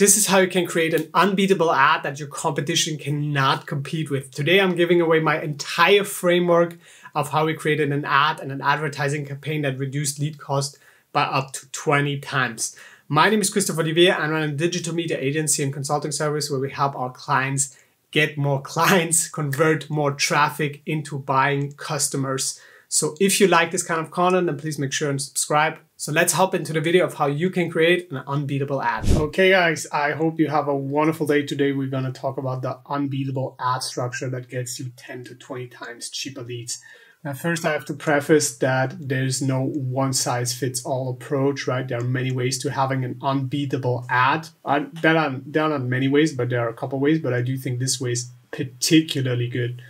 this is how you can create an unbeatable ad that your competition cannot compete with. Today, I'm giving away my entire framework of how we created an ad and an advertising campaign that reduced lead cost by up to 20 times. My name is Christoph Olivier. I run a digital media agency and consulting service where we help our clients get more clients, convert more traffic into buying customers. So if you like this kind of content, then please make sure and subscribe. So let's hop into the video of how you can create an unbeatable ad. Okay guys, I hope you have a wonderful day. Today we're gonna talk about the unbeatable ad structure that gets you 10 to 20 times cheaper leads. Now first I have to preface that there's no one size fits all approach, right? There are many ways to having an unbeatable ad. Uh, there, are, there are not many ways, but there are a couple ways, but I do think this way is particularly good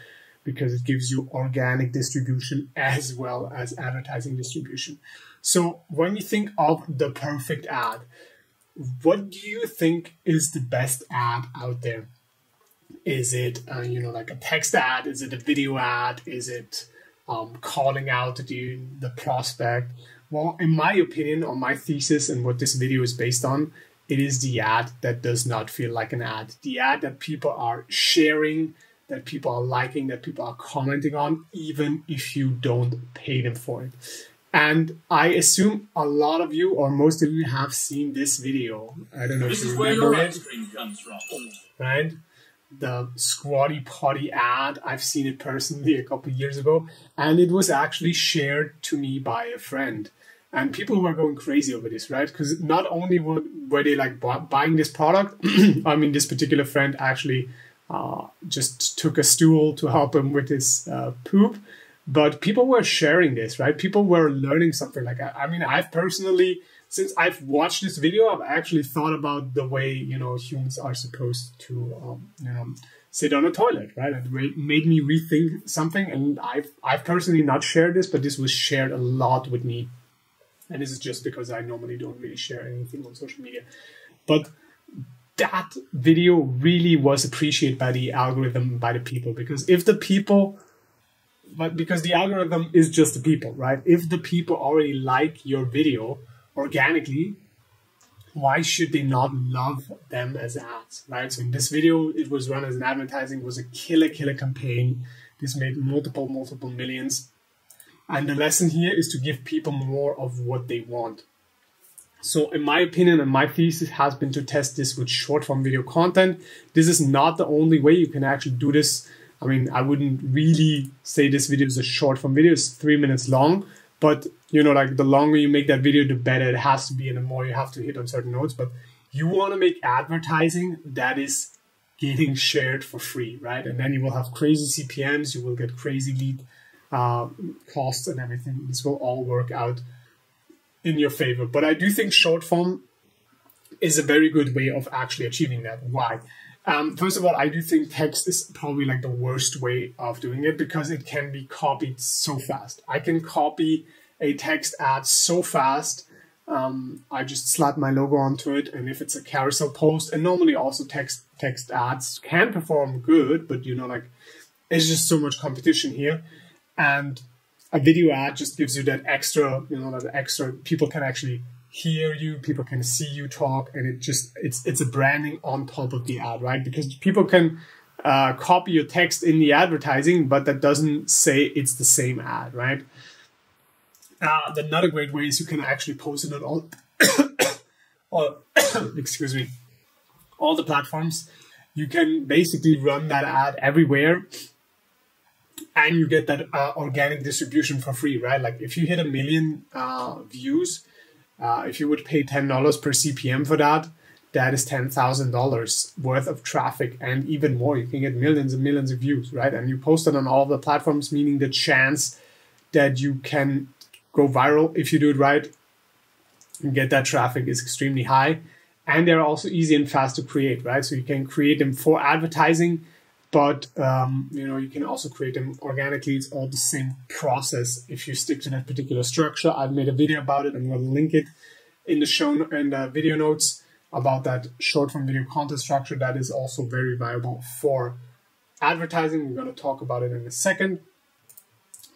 because it gives you organic distribution as well as advertising distribution. So when you think of the perfect ad, what do you think is the best ad out there? Is it, uh, you know, like a text ad? Is it a video ad? Is it um, calling out to the, the prospect? Well, in my opinion, or my thesis, and what this video is based on, it is the ad that does not feel like an ad. The ad that people are sharing, that people are liking, that people are commenting on, even if you don't pay them for it. And I assume a lot of you or most of you have seen this video. I don't know this if you is where remember your it. ice cream comes from. Right? The Squatty Potty ad. I've seen it personally a couple years ago, and it was actually shared to me by a friend. And people were going crazy over this, right? Because not only were, were they like buying this product, I mean, this particular friend actually uh, just took a stool to help him with his uh, poop. But people were sharing this right? People were learning something. Like that i mean i've personally since i've watched this video i've actually thought about the way you know humans are supposed to um, you know sit on a toilet right? It made me rethink something. And i've i've personally not shared this but this was shared a lot with me. And this is just because i normally don't really share anything on social media. But that video really was appreciated by the algorithm by the people because if the people but because the algorithm is just the people, right? If the people already like your video organically, why should they not love them as ads, right? So in this video, it was run as an advertising, was a killer, killer campaign. This made multiple, multiple millions. And the lesson here is to give people more of what they want. So in my opinion and my thesis has been to test this with short form video content. This is not the only way you can actually do this I mean, I wouldn't really say this video is a short form video. It's three minutes long, but you know, like the longer you make that video, the better it has to be, and the more you have to hit on certain notes. But you want to make advertising that is getting shared for free, right? And then you will have crazy CPMS, you will get crazy lead uh, costs and everything. This will all work out in your favor. But I do think short form is a very good way of actually achieving that. Why? Um, first of all, I do think text is probably like the worst way of doing it because it can be copied so fast. I can copy a text ad so fast. Um, I just slap my logo onto it, and if it's a carousel post, and normally also text text ads can perform good, but you know, like it's just so much competition here, and a video ad just gives you that extra, you know, that extra. People can actually hear you people can see you talk and it just it's it's a branding on top of the ad right? Because people can uh, copy your text in the advertising but that doesn't say it's the same ad right? Uh, another great way is you can actually post it on all all excuse me all the platforms. You can basically run that ad everywhere and you get that uh, organic distribution for free right like if you hit a million uh, views uh, if you would pay $10 per CPM for that, that is $10,000 worth of traffic and even more. You can get millions and millions of views, right? And you post it on all the platforms, meaning the chance that you can go viral if you do it right and get that traffic is extremely high. And they're also easy and fast to create, right? So you can create them for advertising but um, you know you can also create them organically. It's all the same process. If you stick to that particular structure i've made a video about it. I'm going to link it in the show in the video notes about that short form video content structure that is also very viable for advertising. We're going to talk about it in a second.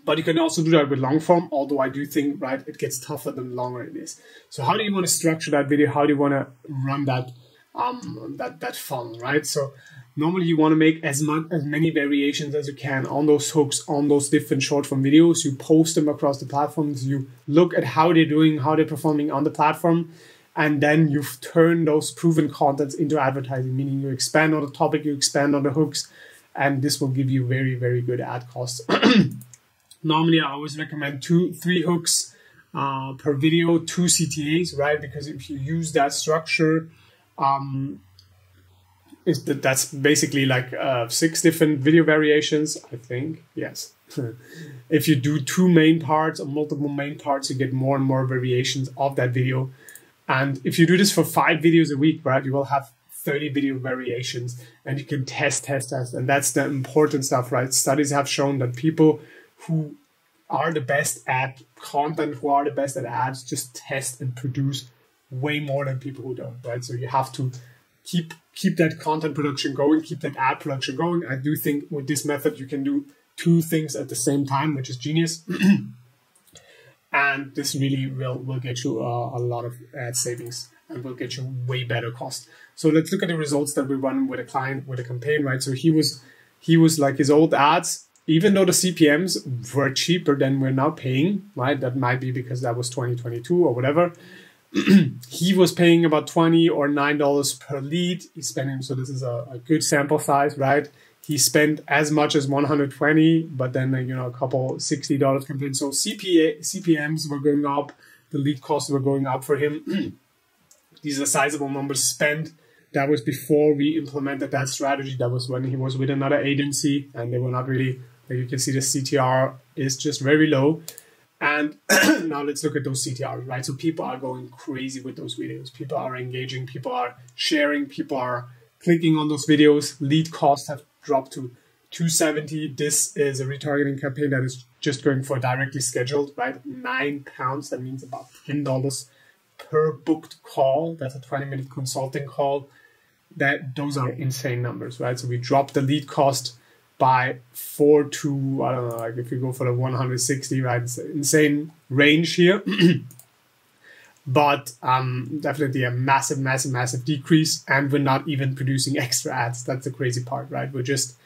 But you can also do that with long form although i do think right it gets tougher the longer it is. So how do you want to structure that video? How do you want to run that um, that that fun, right? So normally you want to make as much as many variations as you can on those hooks on those different short form videos. You post them across the platforms. You look at how they're doing, how they're performing on the platform, and then you turn those proven contents into advertising. Meaning you expand on the topic, you expand on the hooks, and this will give you very very good ad costs. normally, I always recommend two, three hooks uh, per video, two CTAs, right? Because if you use that structure um, is that that's basically like uh, six different video variations, I think. Yes. if you do two main parts or multiple main parts, you get more and more variations of that video. And if you do this for five videos a week, right, you will have 30 video variations and you can test, test, test. And that's the important stuff, right? Studies have shown that people who are the best at content, who are the best at ads, just test and produce way more than people who don't, right? So you have to keep keep that content production going, keep that ad production going. I do think with this method you can do two things at the same time, which is genius. and this really will will get you a lot of ad savings and will get you way better cost. So let's look at the results that we run with a client with a campaign, right? So he was he was like his old ads, even though the CPMs were cheaper than we're now paying, right? That might be because that was 2022 or whatever. he was paying about 20 or $9 per lead. He's spending, so this is a, a, good sample size, right? He spent as much as 120, but then, uh, you know, a couple $60 campaigns. So CPA, CPMs were going up. The lead costs were going up for him. These are sizable numbers spent. That was before we implemented that strategy. That was when he was with another agency and they were not really, like you can see the CTR is just very low. And now let's look at those CTRs, right? So people are going crazy with those videos. People are engaging, people are sharing, people are clicking on those videos. Lead costs have dropped to 270. This is a retargeting campaign that is just going for directly scheduled, right? Nine pounds. That means about $10 per booked call. That's a 20 minute consulting call. That those are insane numbers, right? So we dropped the lead cost by four to I don't know, like if you go for the 160, right? It's an insane range here. but um, definitely a massive, massive, massive decrease, and we're not even producing extra ads. That's the crazy part, right? We're just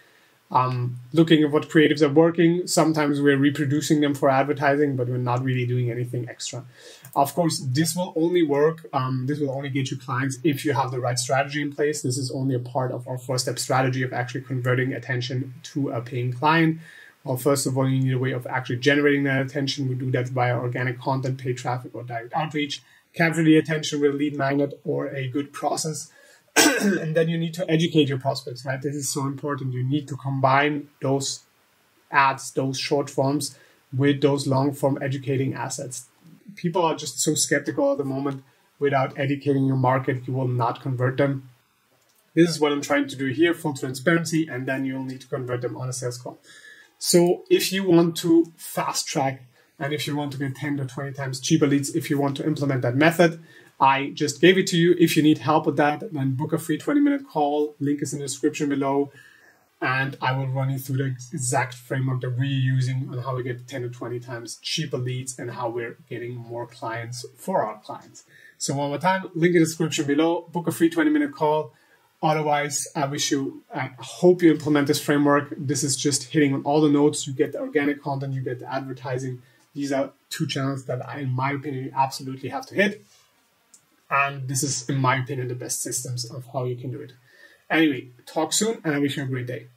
um, looking at what creatives are working. Sometimes we're reproducing them for advertising, but we're not really doing anything extra. Of course, this will only work. Um, this will only get you clients if you have the right strategy in place. This is only a part of our four step strategy of actually converting attention to a paying client. Well, first of all, you need a way of actually generating that attention. We do that via organic content, paid traffic, or direct outreach. Capture the attention with a lead magnet or a good process. and then you need to educate your prospects, right? This is so important. You need to combine those ads, those short forms, with those long form educating assets people are just so skeptical at the moment. Without educating your market, you will not convert them. This is what I'm trying to do here, full transparency, and then you'll need to convert them on a sales call. So if you want to fast track and if you want to get 10 to 20 times cheaper leads, if you want to implement that method, I just gave it to you. If you need help with that, then book a free 20 minute call. Link is in the description below and I will run you through the exact framework that we're using on how we get 10 to 20 times cheaper leads and how we're getting more clients for our clients. So one more time, link in the description below, book a free 20 minute call. Otherwise, I wish you, I hope you implement this framework. This is just hitting on all the notes. You get the organic content, you get the advertising. These are two channels that I, in my opinion, absolutely have to hit. And this is, in my opinion, the best systems of how you can do it. Anyway, talk soon and I wish you a great day.